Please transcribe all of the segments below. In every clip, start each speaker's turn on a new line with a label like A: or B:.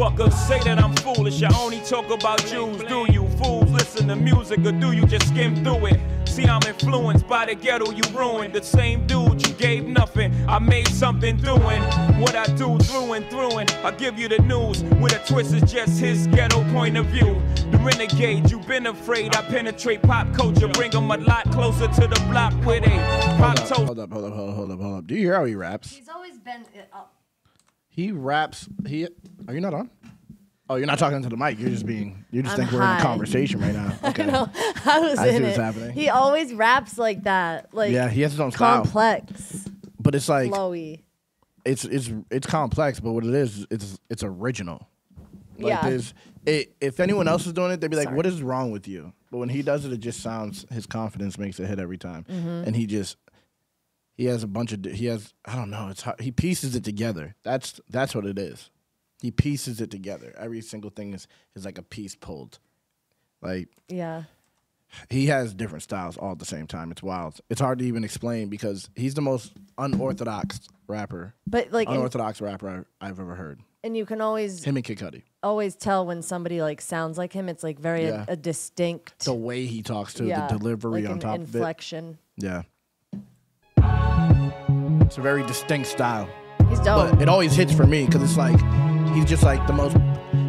A: Motherfuckers say that I'm foolish. I only talk about Jews. Do you fools listen to music or do you just skim through it? See, I'm influenced by the ghetto you ruined. The same dude you gave nothing. I made something doing what I do through and through. And I give you the news with a twist is just his ghetto point of view. The renegade, you've been afraid. I penetrate pop culture, bring them a lot closer to the block where they pop toast.
B: Hold up, hold up, hold up, hold up, hold up. Do you hear how he raps?
C: He's always been. Uh,
B: He raps. He are you not on? Oh, you're not talking to the mic. You're just being. You just
C: I'm
B: think we're in a conversation right now. Okay.
C: no, I was
B: I see
C: in
B: what's happening.
C: He always raps like that, like
B: Yeah, he has his own style.
C: complex,
B: But it's like
C: flowy.
B: it's it's it's complex. But what it is, it's it's original. Like
C: Yeah.
B: there's it, if anyone else is doing it, they'd be like, "What is wrong with you?" But when he does it, it just sounds. His confidence makes it hit every time,
C: Mm-hmm.
B: and he just he has a bunch of he has I don't know. It's hard, he pieces it together. That's that's what it is. He pieces it together. Every single thing is is like a piece pulled. Like
C: Yeah,
B: he has different styles all at the same time. It's wild. It's hard to even explain because he's the most unorthodox rapper,
C: but like,
B: unorthodox rapper I- I've ever heard.
C: and you can always
B: Him and Kid Cudi.
C: always tell when somebody like sounds like him. It's like very
B: Yeah.
C: a, a distinct.
B: The way he talks to
C: yeah,
B: the delivery
C: like
B: on top of it.
C: inflection.
B: Yeah. It's a very distinct style.
C: He's dope.
B: But it always hits for me because it's like he's just like the most.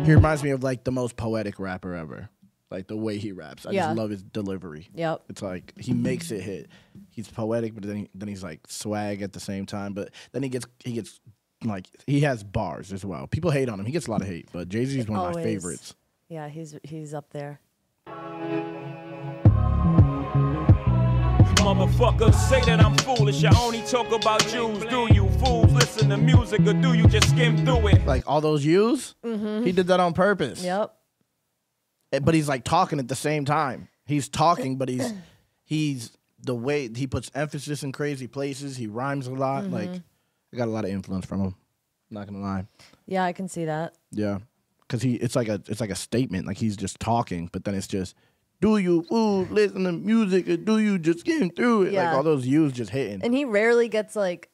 B: He reminds me of like the most poetic rapper ever. Like the way he raps, I
C: Yeah.
B: just love his delivery.
C: Yep.
B: It's like he makes it hit. He's poetic, but then he, then he's like swag at the same time. But then he gets he gets like he has bars as well. People hate on him. He gets a lot of hate, but Jay Z is one of my
C: Always.
B: favorites.
C: Yeah, he's he's up there.
A: Motherfuckers say that I'm foolish. I only talk about Jews. Do you fools listen to music or do you just skim through it?
B: Like all those U's, he did that on purpose.
C: Mm-hmm. Yep.
B: Eh, but he's like talking at the same time. He's talking, but he's he's the way he puts emphasis in crazy places. He rhymes a lot.
C: Mm-hmm.
B: Like I got a lot of influence from him. Not gonna lie.
C: Yeah, I can see that.
B: Yeah, because he it's like a it's like a statement. Like he's just talking, but then it's just. Do you fool listen to music or do you just get through it?
C: Yeah.
B: Like all those U's just hitting.
C: And he rarely gets like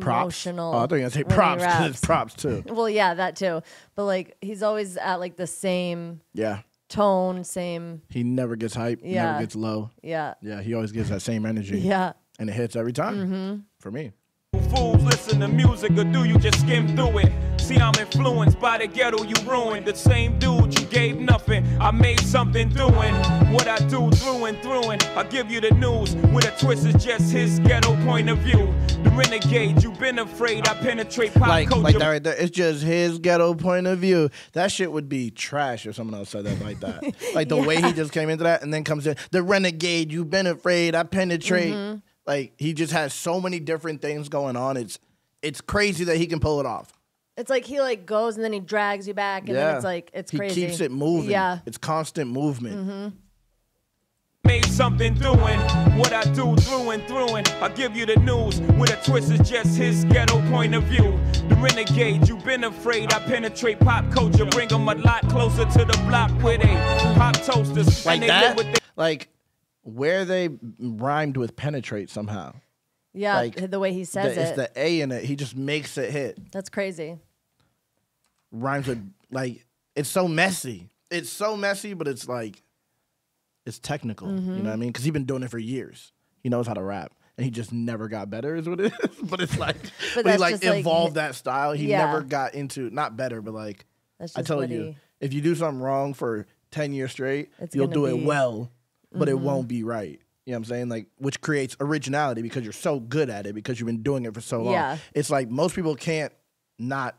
B: props.
C: emotional.
B: Oh, I thought you were gonna say props because it's props too.
C: Well, yeah, that too. But like he's always at like the same
B: Yeah.
C: tone, same
B: He never gets hype,
C: Yeah.
B: never gets low.
C: yeah.
B: Yeah, he always gives that same energy.
C: Yeah.
B: And it hits every time.
C: Mm-hmm.
B: For me.
A: Fools listen to music or do you just skim through it? See, I'm influenced by the ghetto you ruined. The same dude you gave nothing. I made something doing what I do through and through. And I give you the news with a twist is just his ghetto point of view. The renegade, you've been afraid. I penetrate pop
B: like
A: culture.
B: like that right there. It's just his ghetto point of view. That shit would be trash if someone else said that like that. Like the way he just came into that and then comes in the renegade. You've been afraid. I penetrate.
C: Mm-hmm.
B: Like he just has so many different things going on. It's it's crazy that he can pull it off.
C: It's like he like goes and then he drags you back and
B: yeah,
C: then it's like it's
B: he
C: crazy.
B: keeps it moving.
C: Yeah. Mm-hmm.
B: it's constant movement.
A: made something doing what I do through and through. And I give you the news with a twist is just his ghetto point of view. The renegade, you've been afraid. I penetrate pop culture, bring them a lot closer to the block where they pop toasters.
B: Like
A: and they
B: that.
A: with their
B: Like where they rhymed with penetrate somehow.
C: Yeah,
B: like,
C: the way he says
B: The-
C: it.
B: it's the A in it. He just makes it hit.
C: That's crazy.
B: Rhymes with like it's so messy. It's so messy, but it's like it's technical. You know what I mean? Because he's been doing it for years. He knows how to rap, and he just never got better. Is what it is. but it's like, but, he like
C: just, like,
B: evolved that style. He
C: yeah.
B: never got into not better, but like I tell you,
C: he-
B: if you do something wrong for ten years straight,
C: It's
B: you'll do it
C: be- Mm-hmm.
B: well, but it won't be right. You know what I'm saying? Like, which creates originality because you're so good at it because you've been doing it for so long.
C: Yeah.
B: It's like most people can't not.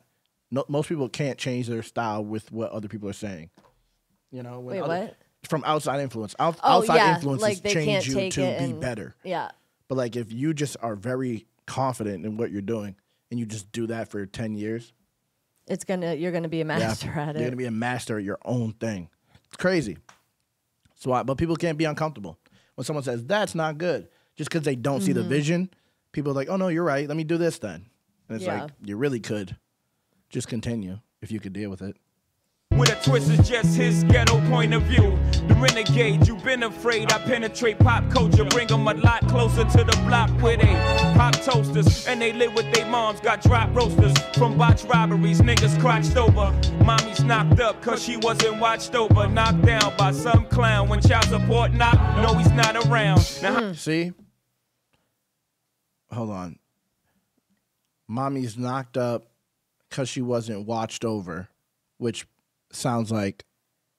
B: No, most people can't change their style with what other people are saying. You know,
C: Wait,
B: other-
C: what?
B: From outside influence. Out,
C: Oh,
B: outside
C: yeah,
B: influences
C: like they
B: change you to be
C: and-
B: better.
C: Yeah.
B: But like, if you just are very confident in what you're doing and you just do that for ten years,
C: It's gonna you're gonna be a master at it.
B: you're gonna be a master at your own thing. It's crazy. So, I, but people can't be uncomfortable when someone says that's not good, just because they don't see the
C: Mm-hmm.
B: vision. People are like, "Oh no, you're right. Let me do this then." And it's
C: Yeah.
B: like you really could just continue if you could deal with it.
A: With a twist is just his ghetto point of view. The renegade, you've been afraid. I penetrate pop culture, bring them a lot closer to the block where they pop toasters. And they live with their moms, got drop roasters. From botch robberies, niggas crotched over. Mommy's knocked up cause she wasn't watched over. Knocked down by some clown when child support knock. No, he's not around. Now, how
B: See? Hold on. Mommy's knocked up because she wasn't watched over, which sounds like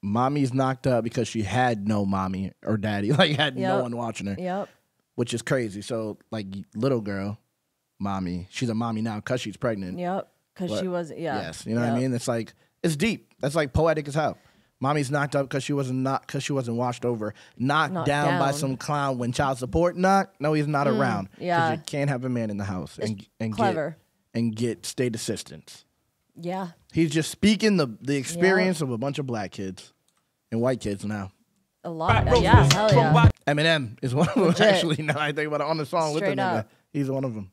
B: mommy's knocked up because she had no mommy or daddy, like had no one watching her,
C: Yep.
B: which is crazy. So, like, little girl, mommy, she's a mommy now because she's pregnant.
C: Yep. Because she was, yeah.
B: Yes, you know what I mean. It's like it's deep. That's like poetic as hell. Mommy's knocked up because she wasn't not because she wasn't washed over, knocked,
C: Knocked
B: down, by
C: down. Mm,
B: some clown when child support knocked. No, he's not around. 'Cause
C: yeah.
B: you can't have a man in the house and and
C: clever.
B: get and get state assistance.
C: Yeah.
B: He's just speaking the the experience of a bunch of black kids and white kids now.
C: A lot.
A: roasters.
C: yeah. Hell yeah.
B: Eminem is one of them.
C: Legit.
B: Actually, now I think about it on the song with
C: Straight
B: the nigga. He's one of them.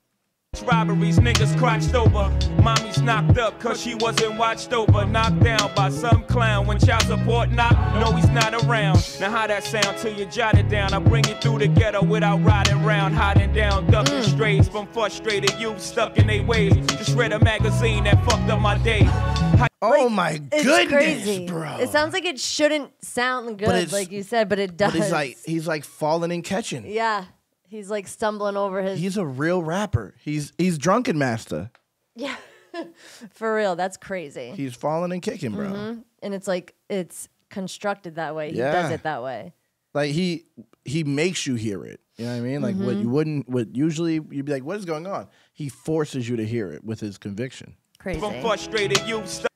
A: Robberies, niggas crotched over. Mommy's knocked up cause she wasn't watched over. Knocked down by some clown when child support knock. No, he's not around. Now, how that sound till you jot it down? I bring it through the ghetto without riding round, hiding down, ducking
C: Mm.
A: strays from frustrated youth stuck in their ways. Just read a magazine that fucked up my day. How
B: Oh
C: Like,
B: my
C: It's
B: goodness,
C: crazy.
B: bro!
C: It sounds like it shouldn't sound good, like you said, but it does.
B: but he's like he's like falling and catching.
C: yeah. He's like stumbling over his.
B: He's a real rapper. He's he's drunken master.
C: yeah. For real. That's crazy.
B: He's falling and kicking, bro.
C: Mm-hmm. and it's like, it's constructed that way. He
B: Yeah.
C: does it that way.
B: Like he he makes you hear it. You know what I mean? Like
C: Mm-hmm.
B: what you wouldn't what usually you'd be like, what is going on? He forces you to hear it with his conviction.
C: Crazy.
A: from frustrated youth stuck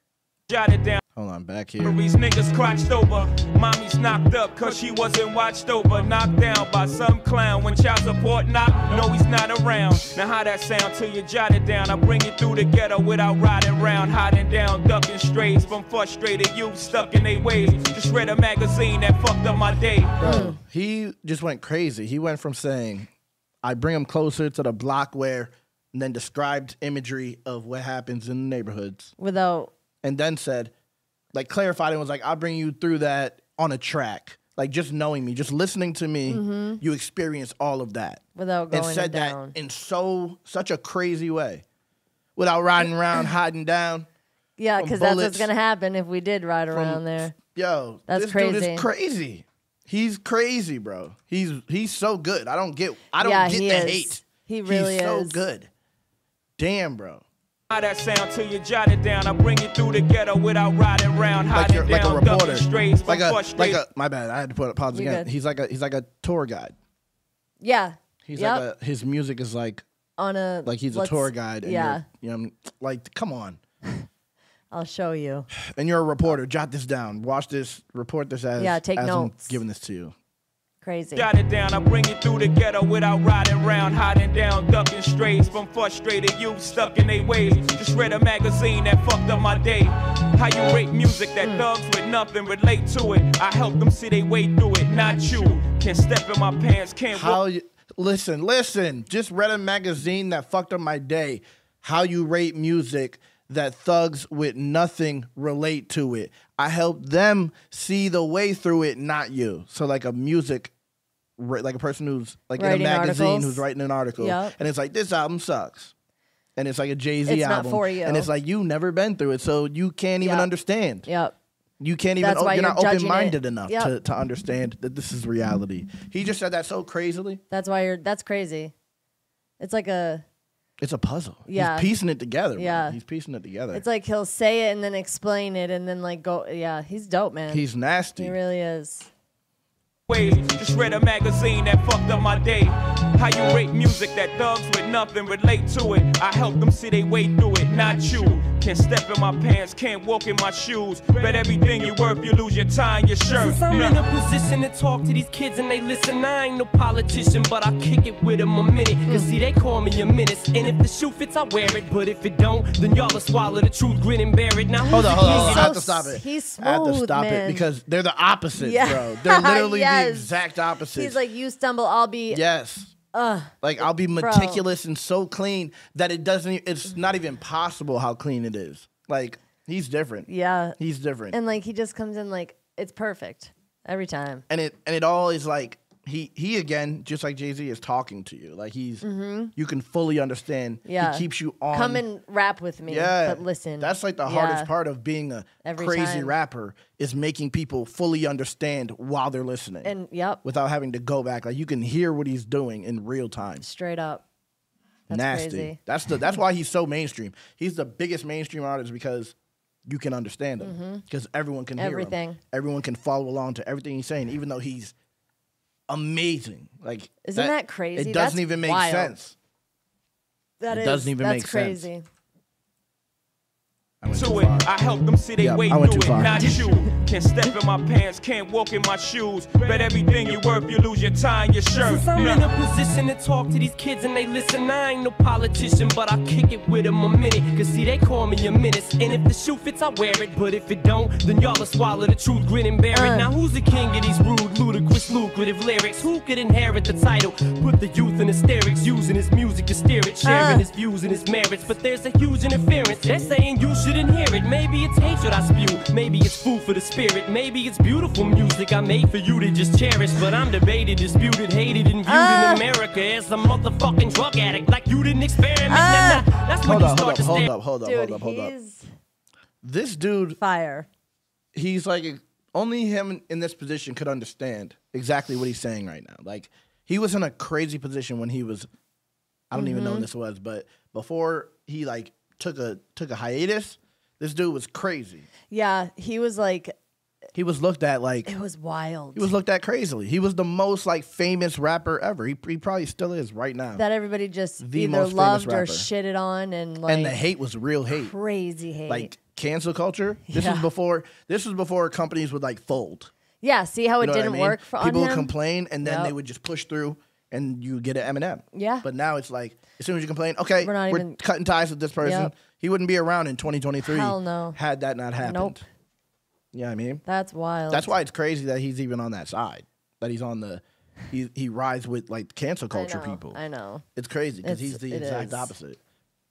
A: jotted down.
B: Hold on, back here.
A: These niggas crotched over. Mommy's knocked up cause she wasn't watched over. Knocked down by some clown when child support knock. No, he's not around. Now, how that sound till you jot it down? I bring it through the ghetto without riding round. Hiding down, ducking strays from frustrated youth stuck in their ways. Just read a magazine that fucked up my day.
B: Bro, he just went crazy. He went from saying, I bring him closer to the block where, and then described imagery of what happens in the neighborhoods,
C: Without,
B: and then said, like clarified and was like, I'll bring you through that on a track. Like just knowing me, just listening to me, mm-hmm. you experience all of that.
C: without going and
B: said
C: down.
B: that in so such a crazy way, without riding around, hiding down.
C: yeah, because that's what's going to happen if we did ride
B: from-
C: around there.
B: Yo,
C: That's
B: this dude is crazy. He's crazy, bro. He's he's so good. I don't get I don't
C: Yeah,
B: get
C: he
B: the
C: is.
B: hate.
C: He really
B: He's so good. Damn, bro.
A: How that sound till you jot it down? I bring it through the ghetto without riding round.
B: Like
A: Hiding
B: you're like a
A: down,
B: reporter.
A: ducking strays from
B: Like a like a my bad. I had to put a pause
C: You
B: again.
C: good.
B: He's like a he's like a tour guide.
C: Yeah.
B: He's
C: yep.
B: like a his music is like
C: on a
B: like he's a tour guide. And
C: Yeah,
B: you're, you know, like come on.
C: I'll show you.
B: And you're a reporter. Jot this down. Watch this. Report this as
C: Yeah, take
B: as
C: notes.
B: I'm giving this to you.
C: Crazy.
A: Jot it down, I bring it through the ghetto without riding round, hiding down, ducking strays from frustrated youth stuck in their ways. Just read a magazine that fucked up my day. How you rate music that
C: Hmm.
A: thugs with nothing relate to it? I help them see they way through it, not you. Can't step in my pants, can't walk.
B: How you listen, listen. Just read a magazine that fucked up my day. How you rate music that thugs with nothing relate to it. I help them see the way through it, not you. So like a music ra- like a person who's like
C: Writing
B: in a magazine
C: articles.
B: who's writing an article
C: Yep.
B: and it's like this album sucks. And it's like a Jay-Z
C: It's not
B: album.
C: for you.
B: And it's like you've never been through it, so you can't even
C: Yep.
B: understand.
C: Yep.
B: You can't even.
C: That's why
B: you're
C: you're
B: not open minded enough
C: Yep.
B: to, to understand that this is reality. He just said that so crazily.
C: That's why you're. That's crazy. It's like a.
B: It's a puzzle.
C: Yeah.
B: He's piecing it together.
C: Yeah.
B: He's piecing it together.
C: It's like he'll say it and then explain it and then like go. Yeah, he's dope, man.
B: He's nasty.
C: he really is.
A: Ways. Just read a magazine that fucked up my day. How you rate music that thugs with nothing relate to it? I help them see they way through it, not you. Can't step in my pants, can't walk in my shoes. Bet everything you worth, you lose your tie and your shirt.
D: Since I'm
A: Nah.
D: in a position to talk to these kids and they listen, I ain't no politician, but I kick it with them a minute. Cause see, they call me a menace. And if the shoe fits, I wear it. But if it don't, then y'all will swallow the truth, grin and bear it. Now,
B: Hold on, hold on.
C: He's
B: hold on. I have to stop it.
C: s- he's
B: I have to stop
C: man.
B: it because they're the opposites,
C: Yeah.
B: bro. They're literally
C: Yes.
B: the exact opposite.
C: He's like, you stumble, I'll be.
B: yes. Uh, like I'll be meticulous and so clean that it doesn't. It's not even possible how clean it is. Like He's different.
C: Yeah.
B: He's different.
C: And like he just comes in like it's perfect every time.
B: and it and it all is like he he again just like Jay Z is talking to you like he's you can fully understand.
C: Mm-hmm. Yeah.
B: he keeps you on.
C: Come and rap with me.
B: yeah,
C: But listen.
B: That's like the
C: Yeah.
B: hardest part of being a
C: Every
B: crazy
C: time.
B: rapper is making people fully understand while they're listening
C: And yep.
B: without having to go back. Like you can hear what he's doing in real time.
C: Straight up. That's
B: Nasty.
C: crazy.
B: That's the that's why he's so mainstream. He's the biggest mainstream artist because you can understand him because everyone can hear him.
C: Mm-hmm. Everything.
B: Everyone can follow along to everything he's saying, even though he's amazing. Like
C: Isn't that crazy?
B: It doesn't
C: That's
B: even make
C: wild.
B: sense.
C: That
B: It
C: is-
B: doesn't even
C: that's
B: make sense.
C: crazy.
B: I went
A: to
B: too
A: it.
B: far.
A: I help them see they
B: Yeah,
A: way
B: I went
A: through
B: too
A: it,
B: far.
A: not you. Can't step in my pants, can't walk in my shoes. Bet everything you worth, you lose your tie and your shirt.
D: Since I'm
A: Nah.
D: in a position to talk to these kids and they listen, I ain't no politician, but I kick it with them a minute. Cause see, they call me a menace. And if the shoe fits, I wear it. But if it don't, then y'all will swallow the truth, grin and bear it.
C: Uh.
D: Now, who's the king of these rude, ludicrous, lucrative lyrics? Who could inherit the title? Put the youth in hysterics, using his music to steer it, sharing
C: Uh.
D: his views and his merits. But there's a huge interference. They're saying you shouldn't hear it. Maybe it's hatred I spew. Maybe it's food for the spirit. Maybe it's beautiful music I made for you to just cherish. But I'm debated, disputed, hated, and viewed
C: Ah.
D: in America as a motherfucking drug addict. Like you didn't experiment.
C: Ah.
D: Nah, nah. That's when
B: Hold
D: you
B: up,
D: start
B: hold up,
D: to
B: hold up, hold up,
C: Dude,
B: hold up, hold up.
C: he's
B: This dude,
C: fire.
B: he's like only him in this position could understand exactly what he's saying right now. Like he was in a crazy position when he was I don't even know
C: Mm-hmm.
B: when this was, but before he like took a took a hiatus, this dude was crazy.
C: Yeah, he was like
B: He was looked at like
C: it was wild.
B: he was looked at crazily. He was the most like famous rapper ever. He, he probably still is right now.
C: that everybody just
B: The
C: either loved or shitted on and like
B: and the hate was real hate.
C: crazy hate.
B: Like cancel culture. This was before this was before companies would like fold.
C: yeah, see how
B: You
C: it
B: know
C: didn't
B: mean?
C: work for
B: people would complain and then they would just push through and you get an Eminem.
C: Yeah.
B: But now it's like as soon as you complain, okay,
C: We're
B: we're,
C: even-
B: cutting ties with this person.
C: Yep.
B: He wouldn't be around in 2023.
C: Hell no.
B: Had that not happened.
C: Nope.
B: Yeah, I mean,
C: That's wild.
B: that's why it's crazy that he's even on that side. That he's on the he he rides with like cancel
C: I
B: culture
C: know,
B: people.
C: I know.
B: It's crazy because he's the exact
C: is.
B: opposite.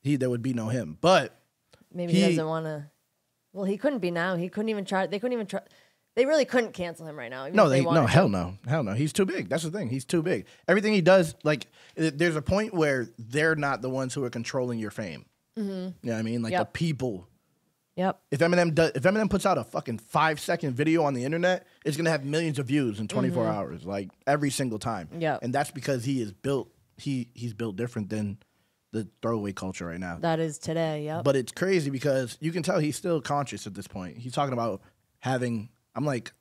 B: He there would be no him. But
C: Maybe he,
B: He-
C: doesn't want to. Well, he couldn't be now. He couldn't even try. They couldn't even try. They really couldn't cancel him right now.
B: No, they,
C: they
B: no,
C: to.
B: hell no, hell no. He's too big. That's the thing. He's too big. Everything he does, like, there's a point where they're not the ones who are controlling your fame. Mm-hmm. You know what I mean? Like
C: Yep.
B: the people.
C: Yep.
B: If Eminem does, if Eminem puts out a fucking five second video on the internet, it's gonna have millions of views in 24 hours, like every single time.
C: Mm-hmm.
B: And that's because he is built. He he's built different than the throwaway culture right now.
C: That is today. Yep.
B: But it's crazy because you can tell he's still conscious at this point. He's talking about having. I'm like,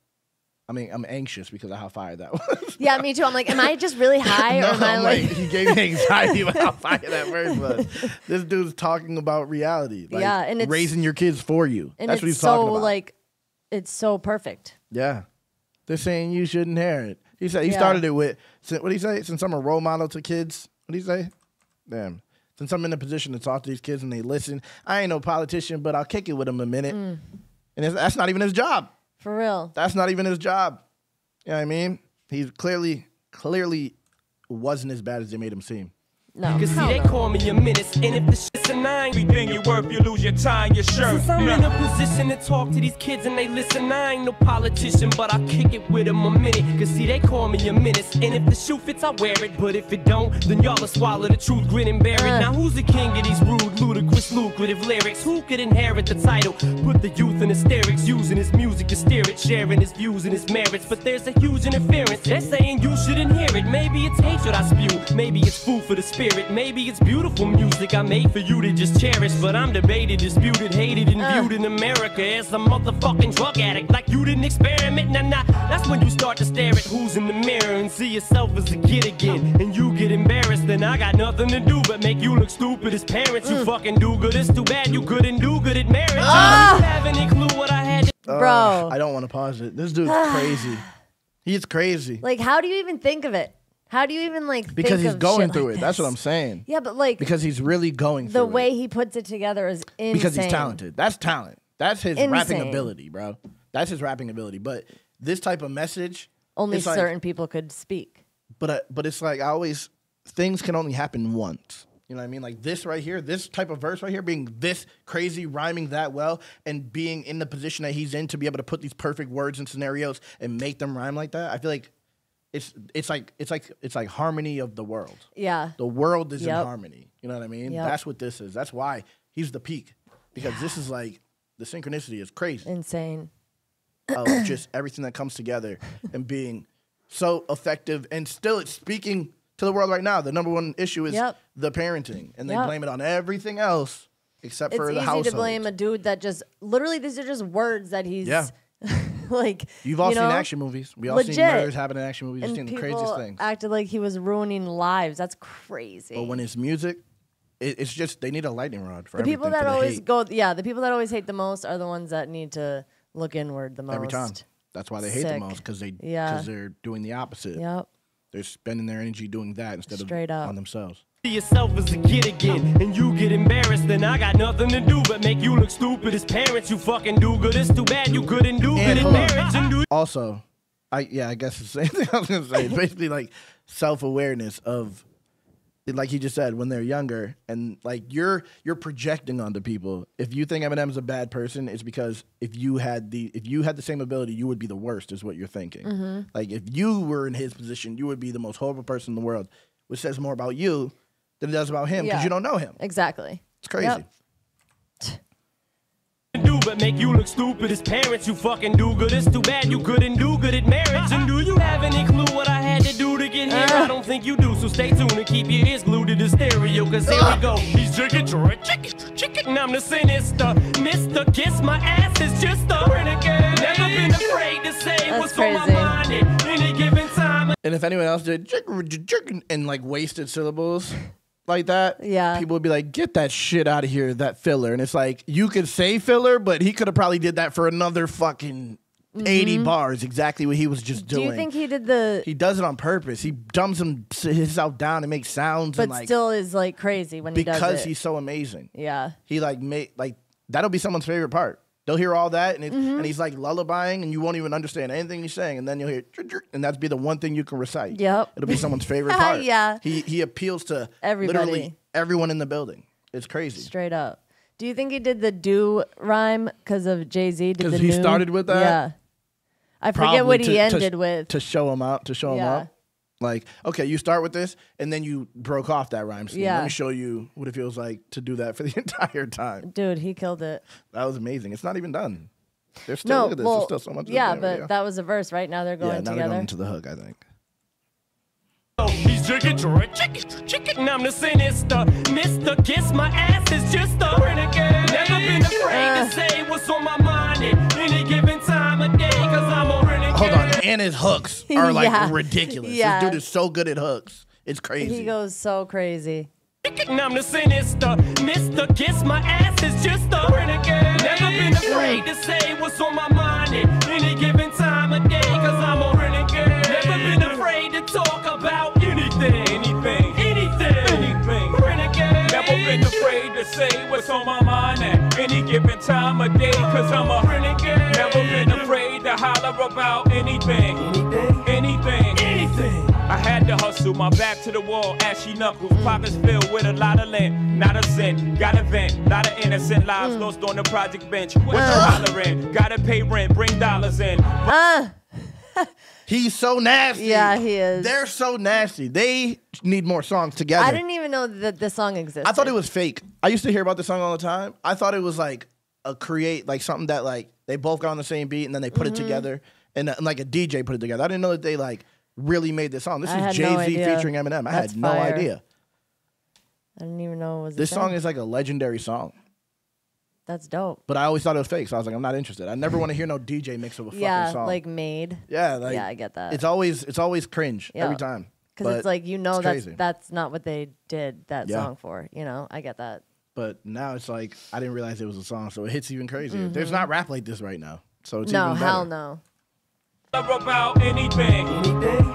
B: I mean, I'm anxious because of how fired that was.
C: yeah, me too. I'm like, am I just really high
B: no,
C: or am I
B: I'm
C: like?
B: like, he gave me anxiety about how fired that verse was. This dude's talking about reality. Like,
C: Yeah, and it's-
B: raising your kids for you.
C: and
B: That's what he's
C: so
B: talking about.
C: like, it's so perfect.
B: yeah, they're saying you shouldn't hear. He said he
C: Yeah.
B: started it with. What did he say? Since I'm a role model to kids. What did he say? Damn. Since I'm in a position to talk to these kids and they listen, I ain't no politician, but I'll kick it with them a minute.
C: Mm.
B: And that's not even his job.
C: For real.
B: That's not even his job. You know what I mean? He's clearly, clearly wasn't as bad as they made him seem.
C: No.
D: Cause see, they call me a menace. And if the shit's a nine,
A: Everything you worth, you lose your tie and your shirt.
D: Since I'm
A: Nah.
D: in a position to talk to these kids and they listen, I ain't no politician, but I kick it with them a minute. Cause see, they call me a menace. And if the shoe fits, I wear it. But if it don't, then y'all will swallow the truth, grin and bear it.
C: Uh.
D: Now, who's the king of these rude, ludicrous, lucrative lyrics? Who could inherit the title? Put the youth in hysterics, using his music to steer it, sharing his views and his merits. But there's a huge interference. They're saying you shouldn't hear it. Maybe it's hatred I spew. Maybe it's food for the spirit. Maybe it's beautiful music I made for you to just cherish. But I'm debated, disputed, hated, and
C: Uh.
D: viewed in America as a motherfucking drug addict. Like you didn't experiment. Nah, nah. That's when you start to stare at who's in the mirror and see yourself as a kid again. And you get embarrassed. Then I got nothing to do but make you look stupid as parents.
C: Mm.
D: You fucking do good. It's too bad you couldn't do good at marriage.
C: Ah.
D: You have any clue what I had to
C: Bro.
B: I don't want to pause it. This dude's crazy. He's crazy
C: Like, how do you even think of it? How do you even like
B: because he's going through
C: like
B: it. That's what? I'm saying.
C: Yeah, but like
B: Because he's really going through it.
C: the way
B: it.
C: he puts it together is insane.
B: because he's talented. That's talent. That's his rapping ability, bro. That's his rapping ability. But this type of message,
C: Only
B: it's like-
C: certain people could speak.
B: but uh, but it's like I always things can only happen once. You know what I mean? Like this right here, this type of verse right here, being this crazy, rhyming that well, and being in the position that he's in to be able to put these perfect words and scenarios and make them rhyme like that. I feel like it's it's like it's like it's like harmony of the world.
C: Yeah.
B: The world is in harmony. You know what I mean?
C: Yep.
B: That's what this is. That's why he's the peak. Because this is like the synchronicity is crazy
C: Insane.
B: of just everything that comes together and being so effective and still it's speaking to the world right now. The number one issue is
C: Yep.
B: the parenting. And they
C: Yep.
B: blame it on everything else except
C: It's
B: for the
C: easy
B: household.
C: to blame a dude that just literally these are just words that he's
B: Yeah.
C: like
B: You've all
C: you
B: seen
C: know?
B: action movies. We all seen
C: Legit.
B: murders happen in action movies. You've
C: and
B: seen the craziest things.
C: acted like he was ruining lives. That's crazy.
B: But when it's music, it, it's just they need a lightning rod for
C: the people that always
B: hate
C: go, yeah, the people that always hate the most are the ones that need to look inward the most.
B: every time. That's why they hate the most because they
C: Yeah.
B: because they're doing the opposite.
C: Yep.
B: They're spending their energy doing that instead
C: Straight
B: of
C: up.
B: on themselves.
D: See yourself as a kid again, and you get embarrassed, then I got nothing to do but make you look stupid as parents. You fucking do good. It's too bad you couldn't do good in
B: hold
D: marriage and do
B: Also, I yeah, I guess the same thing I was gonna say. It's basically like self awareness of like he just said, when they're younger and like you're you're projecting onto people. If you think Eminem's a bad person, it's because if you had the if you had the same ability, you would be the worst, is what you're thinking.
C: Mm-hmm.
B: Like if you were in his position, you would be the most horrible person in the world, which says more about you than it does about him because
C: Yeah.
B: you don't know him.
C: Exactly.
B: It's crazy.
C: Yep.
D: do but make you look stupid as parents. You fucking do good. It's too bad you couldn't do good at marriage. And do you have any clue what I had to do to get here? I don't think you do. So stay tuned and keep your ears glued to the stereo. Cause here we go. He's chicken, chicken, chicken. And I'm the sinister. Mr. Kiss my ass is just a renegade. Never been afraid to say
C: That's
D: what's on my mind at any given time.
B: And if anyone else did "Chicken, chicken," and like wasted syllables like that,
C: Yeah.
B: people would be like, "Get that shit out of here, that filler." And it's like you could say filler, but he could have probably did that for another fucking eighty bars, exactly what he was just
C: Mm-hmm. Do you think he did the
B: he does it on purpose? He dumbs him, himself down and makes sounds,
C: but
B: and like
C: still is like crazy when he does
B: because he's so amazing.
C: yeah.
B: He like made like that'll be someone's favorite part. They'll hear all that and it,
C: Mm-hmm.
B: and he's like lullabying and you won't even understand anything he's saying and then you'll hear and that's be the one thing you can recite.
C: Yep.
B: It'll be someone's favorite part.
C: Yeah.
B: He he appeals to
C: Everybody.
B: literally everyone in the building. It's crazy.
C: Straight up. Do you think he did the do rhyme because of Jay Z?
B: 'Cause
C: the
B: he
C: new?
B: started with that?
C: Yeah. I forget
B: Probably
C: what he
B: to- to-
C: ended with.
B: to show him out, to show him
C: Yeah.
B: Up. Like, okay, you start with this, and then you broke off that rhyme scheme. Let me show you what it feels like to do that for the entire time.
C: Dude, he killed it.
B: That was amazing. It's not even done. There's still
C: No,
B: look at this.
C: well,
B: There's still so much.
C: yeah,
B: that
C: but
B: video.
C: that was a verse, right? Now they're going
B: yeah, now they're
C: together.
B: going into the hook. I think.
D: He's chicken, chicken. I'm the sinister. Mr. Kiss my ass is just a renegade. Never been afraid
C: Uh.
D: to say what's on my mind at any given time of day. Cause I'm a renegade.
B: Hold on, and his hooks are like
C: Yeah.
B: ridiculous.
C: Yeah.
B: This dude is so good at hooks. It's crazy.
C: he goes so crazy.
D: And I'm the sinister. Mr. Kiss my ass is just a renegade. Never been afraid to say what's on my mind at any given time of day. Cause I'm a renegade. Never been afraid to talk about anything.
A: Anything,
D: Anything.
A: anything.
D: Renegade.
A: Never been afraid to say what's on my mind at any given time of day. Cause I'm a
D: renegade.
A: Holler about anything. Anything.
D: Anything.
A: I had to hustle, my back to the wall, ashy knuckles, pockets filled with a lot of lint, not a cent, got a vent, lot of innocent lives lost on the project bench. What you hollering? Gotta pay rent, bring dollars in.
C: Ah,
B: He's so nasty.
C: Yeah, he is.
B: They're so nasty. They need more songs together.
C: I didn't even know that this song existed.
B: I thought it was fake. I used to hear about this song all the time. I thought it was like a create, like something that like they both got on the same beat and then they put
C: Mm-hmm.
B: it together and, uh, and like a DJ put it together. I didn't know that they like really made this song. This
C: I
B: is Jay Z
C: idea.
B: featuring Eminem. I
C: That's
B: had no
C: fire.
B: idea.
C: I didn't even know it was.
B: This song is like a legendary song.
C: That's dope.
B: But I always thought it was fake, so I was like, I'm not interested. I never want to hear no DJ mix of a fucking
C: Yeah,
B: song.
C: like made.
B: yeah, like,
C: Yeah, I get that.
B: It's always it's always cringe
C: Yeah.
B: every time.
C: Because it's like you know that's
B: crazy.
C: that's not what they did that
B: Yeah.
C: song for. You know, I get that.
B: But now it's like I didn't realize it was a song, so it hits even crazier. There's not rap like this right now, so it's
C: Mm-hmm. no,
B: even
C: hell no.
A: Holler about anything.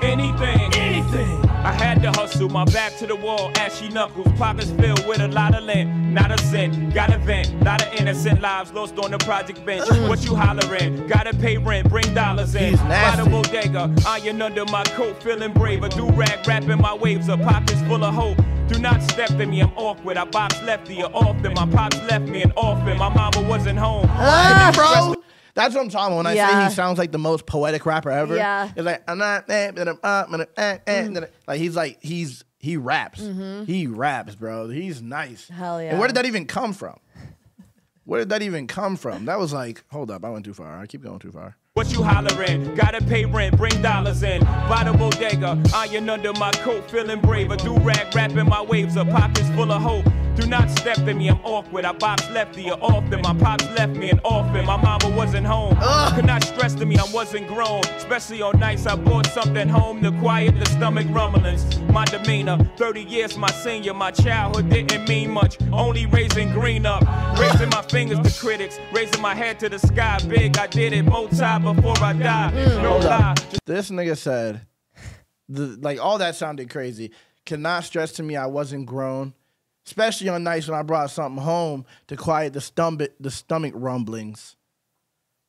A: Anything.
D: Anything.
A: I had to hustle, my back to the wall, ashy knuckles, pockets filled with a lot of lint, not a cent, got a vent, lot of innocent lives lost on the project bench. what you hollering? Gotta pay rent, bring dollars in.
B: Nasty.
A: the bodega, iron under my coat, feeling braver. Do rag, rapping my waves, up pockets full of hope. Do not step in me, I'm awkward. I box lefty or often. My pops left me an orphan. My mama wasn't home.
B: Ah, bro. That's what I'm talking about when I say he sounds like the most poetic rapper ever.
C: Yeah.
B: It's like I'm not eh, but I'm, but I'm, eh, eh, but I'm- like he's like he's he raps. He raps, bro. He's nice.
C: Mm-hmm. Hell
B: And where did that even come from? Where did that even come from? That was like, hold up, I went too far. I keep going too far.
A: What you hollering? Gotta pay rent, bring dollars in. By the bodega, iron under my coat, feeling braver. Do rag, rapping my waves up, pockets full of hope. Do not step to me, I'm awkward. I box lefty or often. My pops left me an orphan. My mama wasn't home. Could not stress to me, I wasn't grown. Especially on nights I bought something home to quiet the stomach rumblings. My demeanor, 30 years my senior. My childhood didn't mean much. Only raising green up. Raising my fingers to critics. Raising my head to the sky. Big, I did it multi before I die. Mm.
B: No
A: lie.
B: This nigga said, the, like all that sounded crazy. Cannot stress to me I wasn't grown, especially on nights when I brought something home to quiet the stomach the stomach rumblings.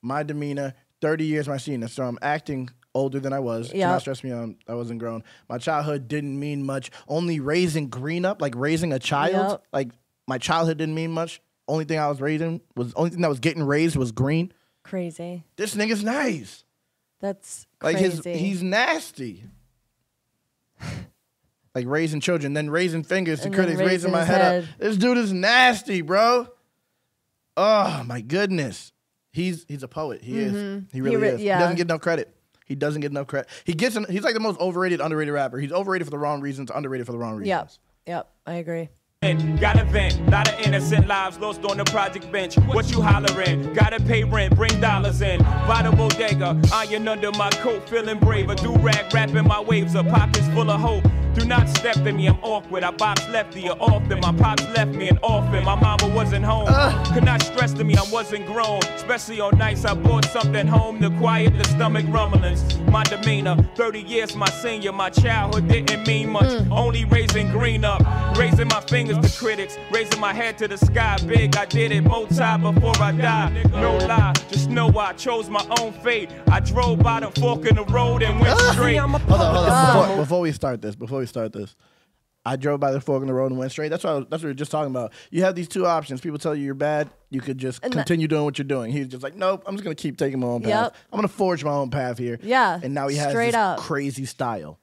B: My demeanor, thirty years my senior, so I'm acting older than I was. Cannot
C: not
B: stress me on I wasn't grown. My childhood didn't mean much. Only raising green up, like raising a child,
C: Yep.
B: like my childhood didn't mean much. Only thing I was raising was only thing that was getting raised was green.
C: Crazy.
B: This nigga's nice.
C: That's
B: Like
C: crazy.
B: his, he's nasty. like raising children, then raising fingers to
C: And
B: critics, raising
C: raising
B: my head,
C: head.
B: up. This dude is nasty, bro. Oh my goodness, he's he's a poet. He is. Mm-hmm. He really
C: re-
B: is. He doesn't get enough credit. He doesn't get enough credit. He gets. He's like the most overrated, underrated rapper. He's overrated for the wrong reasons, underrated for the wrong reasons.
C: Yep. Yep. I agree.
A: Got a vent, lot of innocent lives lost on the project bench. What you hollering? Gotta pay rent, bring dollars in. By the bodega, iron under my coat, feeling braver. Do rag, rapping my waves up, pockets full of hope. Do not step in me, I'm awkward. I box lefty or often. My pops left me an orphan. My mama wasn't home. Could not stress to me, I wasn't grown. Especially on nights I bought something home to quiet the stomach rumblings. My demeanor, 30 years my senior. My childhood didn't mean much. Mm. Only raising green up. Raising my fingers to critics. Raising my head to the sky. Big, I did it multi before I died. No lie, just know I chose my own fate. I drove by the fork in the road and went straight.
D: I'm a
B: Hold on, hold on. Before, before we start this, before we start this, I drove by the fork in the road and went straight. That's what I was, that's what we were just talking about. You have these two options. People tell you you're bad. You could just
C: And
B: continue doing what you're doing. He's just like, nope. I'm just gonna keep taking my own path.
C: Yep.
B: I'm gonna forge my own path here.
C: Yeah,
B: And now he has
C: straight
B: this
C: up.
B: crazy style.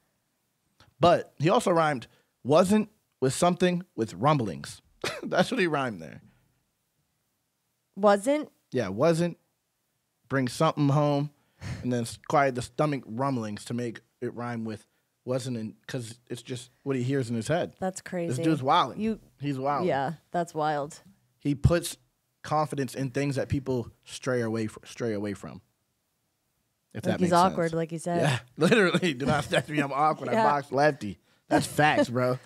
B: But he also rhymed wasn't with something with rumblings. that's what he rhymed there.
C: Wasn't
B: Yeah, wasn't bring something home, and then quiet the stomach rumblings to make it rhyme with wasn't in because it's just what he hears in his head.
C: that's crazy.
B: This dude's wild.
C: You
B: He's wild.
C: Yeah, that's wild.
B: He puts confidence in things that people stray away fr- stray away from. If
C: Like
B: that
C: he's awkward,
B: sense.
C: like you said.
B: Yeah, literally. Do not step to me. I'm awkward. I box lefty. That's facts, bro.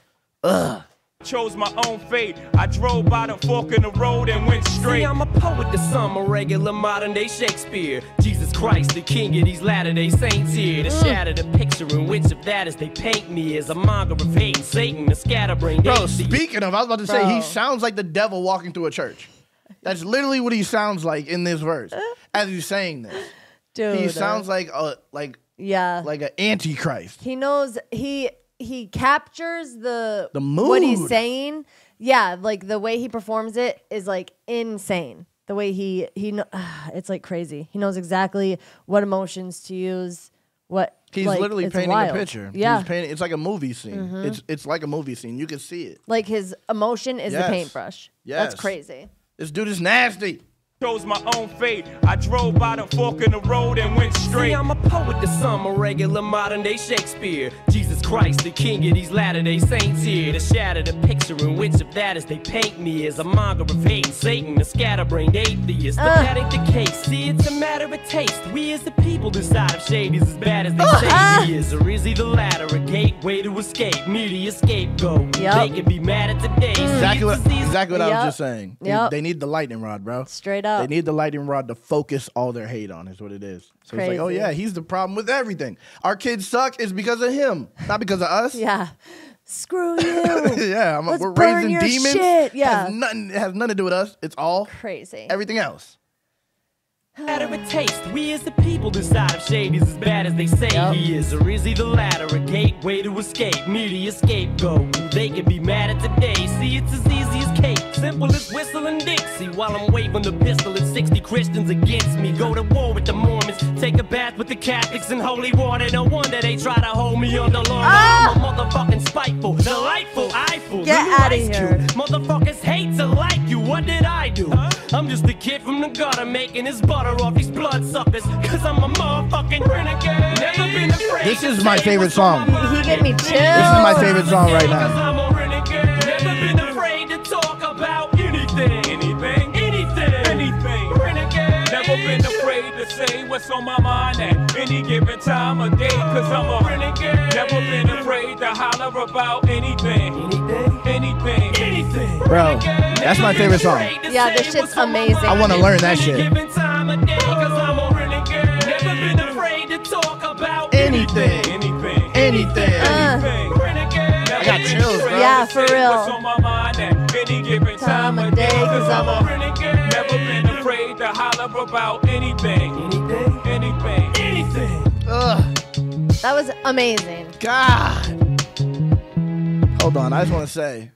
A: Chose my own fate. I drove by the fork in the road and went straight.
D: See, I'm a poet to some, a regular modern day Shakespeare. Jesus Christ, the king of these latter day saints here. To shatter the picture in which of that as they paint me as a monger of hate and Satan, the scatterbrain.
B: Bro,
D: atheist.
B: speaking of, I was about to say he sounds like the devil walking through a church. That's literally what he sounds like in this verse as he's saying this.
C: Dude.
B: He sounds like a like
C: Yeah.
B: like an antichrist.
C: he knows he he captures the
B: The mood.
C: what he's saying. Yeah, like the way he performs it is like insane. The way he he kno- it's like crazy. He knows exactly what emotions to use. What
B: He's
C: like,
B: literally painting
C: wild.
B: a picture.
C: Yeah,
B: He's painting. It's like a movie scene. Mm-hmm. It's it's like a movie scene. You can see it.
C: like his emotion is
B: Yes.
C: the paintbrush.
B: Yes.
C: That's crazy.
B: This dude is nasty.
A: Chose my own fate. I drove by the fork in the road and went straight.
D: See,
A: straight.
D: I'm a poet to some, a regular modern day Shakespeare. Jesus Christ, the king of these latter day saints here. To shatter the picture in which of that as they paint me as a monger of hate and Satan, a scatterbrained atheist. But
C: Ah.
D: that ain't the case. See, it's a matter of taste. We as the people decide if shade is as bad as they
C: Ah.
D: say he is. Or is he the latter, a gateway to escape? Media scapegoat.
C: Yup.
D: They can be mad at today. See,
B: Exactly what,
D: it's disease-
B: exactly what I was
C: Yep.
B: just saying. They-
C: Yep.
B: They, need the lightning rod, bro.
C: Straight up.
B: They need the lightning rod to focus all their hate on. Is what it is. So it's like, oh yeah, he's the problem with everything. Our kids suck is because of him, not because of us.
C: Yeah. Screw you.
B: yeah, I'm,
C: Let's
B: we're
C: burn
B: raising
C: your
B: demons.
C: shit, yeah.
B: has nothing. It has nothing to do with us. It's all
C: crazy.
B: everything else.
D: Matter of taste. We as the people decide if Shade is as bad as they say
C: Yup.
D: he is, or is he the latter, a gateway to escape, media scapegoat? They can be mad at today. See, it's as easy as cake, simple as whistling Dixie. While I'm waving the pistol at 60 Christians against me, go to war with the Mormons, take a bath with the Catholics in holy water. No wonder they try to hold me under law.
C: Ah!
D: I'm a motherfucking spiteful, delightful, eyeful.
C: Get outta
D: ice
C: here.
D: cube. Motherfuckers hate to like you. What did I do? I'm just a kid from the gutter making his butter off these bloodsuckers. Cause I'm a motherfucking renegade. Never been afraid
B: This
D: to
B: is my
D: say
B: favorite
D: what's on
B: song.
D: my mind.
C: He gave me chills.
B: This is my favorite song right
D: Cause
B: now.
D: I'm a renegade. Never been afraid to talk about anything.
A: Anything,
D: Anything.
A: anything.
D: Renegade.
A: Never been afraid to say what's on my mind at any given time of day. Cause I'm a
D: Renegade.
A: Never been afraid to holler about anything.
D: Anything.
A: Anything.
D: Anything.
B: Bro, that's my favorite song.
C: Yeah, this shit's amazing.
B: I wanna learn that shit.
D: Given time of day, I'm. Never been afraid to talk about
B: Anything.
A: Anything.
B: Anything.
C: Uh.
A: Anything.
D: Renegade.
A: Never
B: got chills, bro.
C: Yeah, for real.
A: What's on my mind at any given time of day. Cause I'm a
D: renegade.
A: Never been afraid to holler about anything.
D: Anything.
A: Anything.
D: Anything.
B: Ugh.
C: That was amazing.
B: God. Hold on, I just want to say,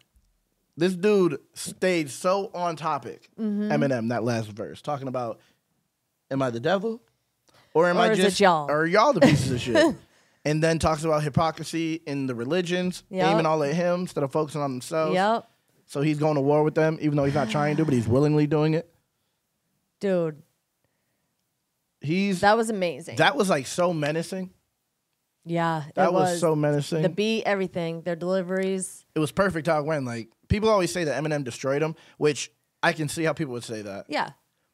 B: this dude stayed so on topic.
C: Mm-hmm.
B: Eminem, that last verse, talking about, am I the devil, or am
C: Or
B: I just
C: y'all?
B: Or are y'all the pieces of shit? And then talks about hypocrisy in the religions,
C: Yup.
B: aiming all at him instead of focusing on themselves.
C: Yep.
B: So he's going to war with them, even though he's not trying to, but he's willingly doing it.
C: Dude,
B: He's that,
C: was amazing.
B: That was like so menacing.
C: yeah,
B: That
C: it
B: was,
C: was.
B: so menacing.
C: the beat, everything, their deliveries.
B: it was perfect how it went. Like people always say that Eminem destroyed him, which I can see how people would say that.
C: Yeah.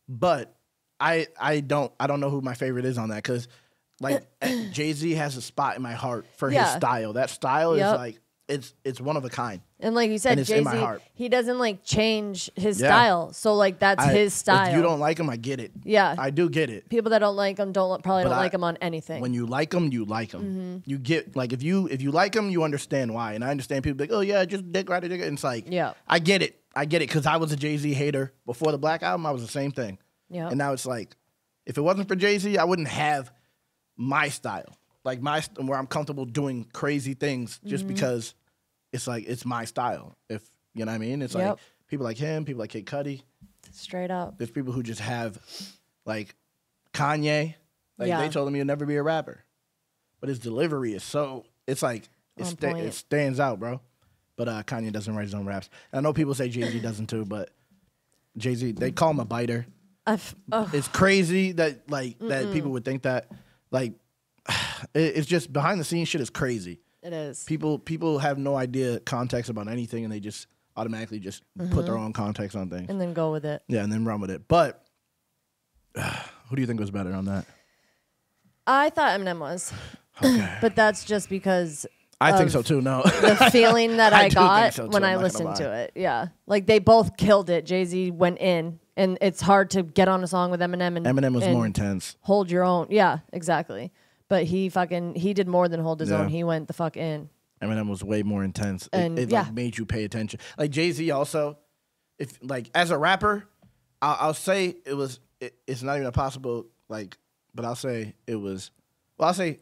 B: But I I don't I don't know who my favorite is on that because like Jay Z has a spot in my heart for his style. That style
C: Yep.
B: is like it's it's one of a kind.
C: And like you said, Jay Z, he doesn't like change his
B: Yeah.
C: style. So like that's
B: I-
C: his style.
B: If you don't like him, I get it.
C: Yeah.
B: I do get it.
C: People that don't like him don't probably
B: But
C: don't
B: I-
C: like him on anything.
B: When you like him, you like him.
C: Mm-hmm.
B: You get like if you if you like him, you understand why. And I understand people be like, oh yeah, just dick right, dick. And it's like,
C: Yeah.
B: I get it. I get it because I was a Jay Z hater before the Black album. I was the same thing.
C: Yeah.
B: And now it's like, if it wasn't for Jay Z, I wouldn't have my style, like my where I'm comfortable doing crazy things just
C: Mm-hmm.
B: because it's like it's my style. If you know what I mean, it's like people like him, people like Kid Cudi.
C: Straight up.
B: There's people who just have like Kanye. Like
C: Yeah.
B: they told him he'll never be a rapper, but his delivery is so. It's like it, sta- it stands out, bro. But uh, Kanye doesn't write his own raps. And I know people say Jay Z doesn't too, but Jay Z they call him a biter.
C: I've, oh,
B: It's crazy that like that people would think that. Like it's just behind the scenes shit is crazy.
C: it is.
B: People people have no idea context about anything, and they just automatically just put their mm-hmm. own context on things.
C: And then go with it.
B: Yeah, and then run with it. But who do you think was better on that?
C: I thought Eminem was,
B: Okay.
C: but that's just because
B: I think so too. No.
C: the feeling that
B: I
C: I, got
B: so,
C: when
B: I'm
C: I listened to it. Yeah, like they both killed it. Jay Z went in, and it's hard to get on a song with Eminem and
B: Eminem was
C: and
B: more intense.
C: Hold your own. Yeah, exactly. But he fucking he did more than hold his
B: Yeah.
C: own. He went the fuck in.
B: Eminem was way more intense. It,
C: And,
B: it
C: yeah.
B: like made you pay attention. Like Jay Z also, if like as a rapper, I'll, I'll say it was. It, it's not even a possible like, but I'll say it was. Well, I'll say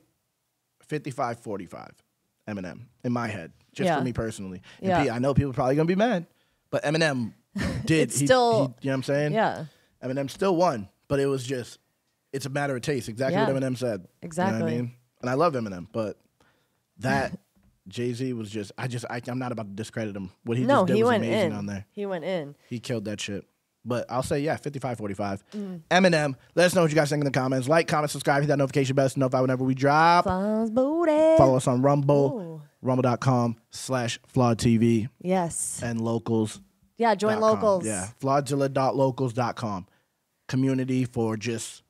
B: 55-45 Eminem in my head, just
C: Yeah.
B: for me personally. And
C: Yeah.
B: P- I know people are probably gonna be mad, but Eminem did.
C: It's
B: he-
C: still-
B: he- you know what I'm saying?
C: Yeah,
B: Eminem still won, but it was just, it's a matter of taste. Exactly
C: Yeah.
B: what Eminem said. You know what
C: Exactly.
B: I mean? And I love Eminem, but that Jay Z was just, I just, I, I'm not about to discredit him. What he
C: no,
B: just did
C: he
B: was
C: went
B: amazing
C: in.
B: on there.
C: He went in.
B: He killed that shit. But I'll say, yeah, 55 45.
C: Mm.
B: Eminem, let us know what you guys think in the comments. Like, comment, subscribe, hit that notification bell to notify whenever we drop. Follow us on Rumble,
C: Ooh.
B: rumble.com slash flawd TV
C: Yes.
B: and locals.
C: Yeah. Join locals.
B: Yeah. Flawdzilla.locals.com. Community for just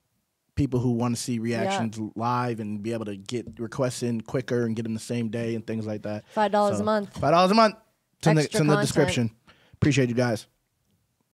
B: people who want to see reactions live and be able to get requests in quicker and get them the same day and things like that.
C: $5 a month.
B: Five dollars a month. It's in the, it's in the description. Appreciate you guys.